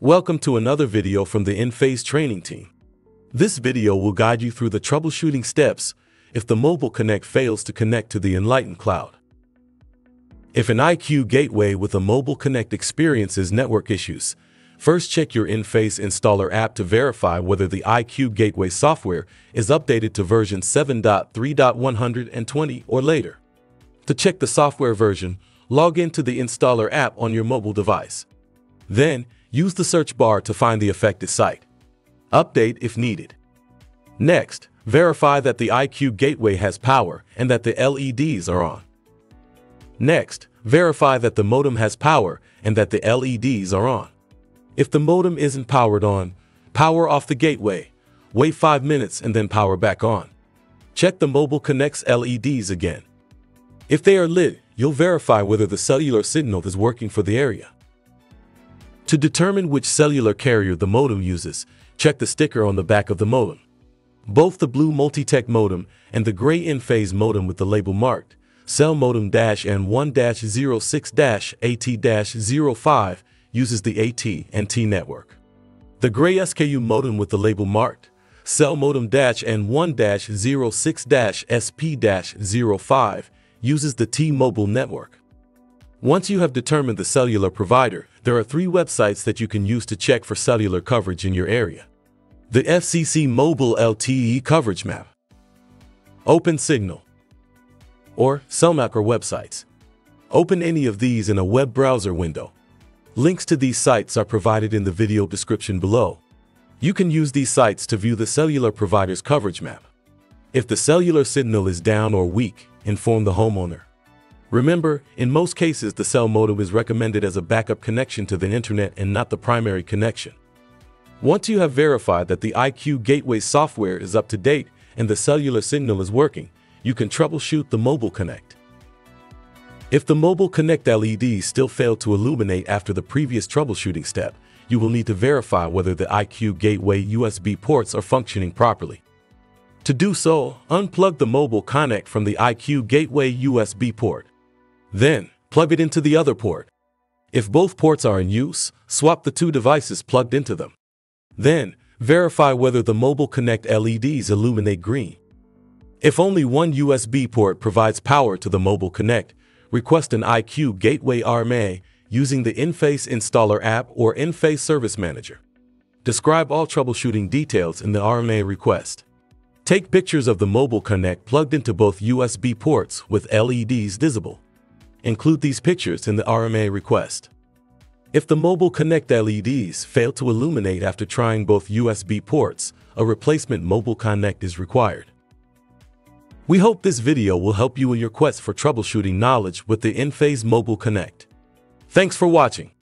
Welcome to another video from the Enphase training team. This video will guide you through the troubleshooting steps if the Mobile Connect fails to connect to the Enlighten Cloud. If an IQ gateway with a Mobile Connect experiences network issues, first check your Enphase installer app to verify whether the IQ gateway software is updated to version 7.3.120 or later. To check the software version, log into the installer app on your mobile device. Then, use the search bar to find the affected site. Update if needed. Next, verify that the IQ gateway has power and that the LEDs are on. Next, verify that the modem has power and that the LEDs are on. If the modem isn't powered on, power off the gateway, wait 5 minutes and then power back on. Check the Mobile Connect's LEDs again. If they are lit, you'll verify whether the cellular signal is working for the area. To determine which cellular carrier the modem uses, check the sticker on the back of the modem. Both the blue Multitech modem and the gray Enphase modem with the label marked Cell Modem N1-06-AT-05 uses the AT and T network. The gray SKU modem with the label marked Cell Modem N1-06-SP-05 uses the T-Mobile network. Once you have determined the cellular provider, there are three websites that you can use to check for cellular coverage in your area. The FCC Mobile LTE Coverage Map, OpenSignal, or Cellmapper websites. Open any of these in a web browser window. Links to these sites are provided in the video description below. You can use these sites to view the cellular provider's coverage map. If the cellular signal is down or weak, inform the homeowner. Remember, in most cases, the cell modem is recommended as a backup connection to the internet and not the primary connection. Once you have verified that the IQ Gateway software is up to date and the cellular signal is working, you can troubleshoot the Mobile Connect. If the Mobile Connect LEDs still fail to illuminate after the previous troubleshooting step, you will need to verify whether the IQ Gateway USB ports are functioning properly. To do so, unplug the Mobile Connect from the IQ Gateway USB port. Then, plug it into the other port. If both ports are in use, swap the two devices plugged into them. Then, verify whether the Mobile Connect LEDs illuminate green. If only one USB port provides power to the Mobile Connect, request an IQ Gateway RMA using the Enphase Installer app or Enphase Service Manager. Describe all troubleshooting details in the RMA request. Take pictures of the Mobile Connect plugged into both USB ports with LEDs visible. Include these pictures in the RMA request. If the Mobile Connect LEDs fail to illuminate after trying both USB ports, a replacement Mobile Connect is required. We hope this video will help you in your quest for troubleshooting knowledge with the Enphase Mobile Connect. Thanks for watching.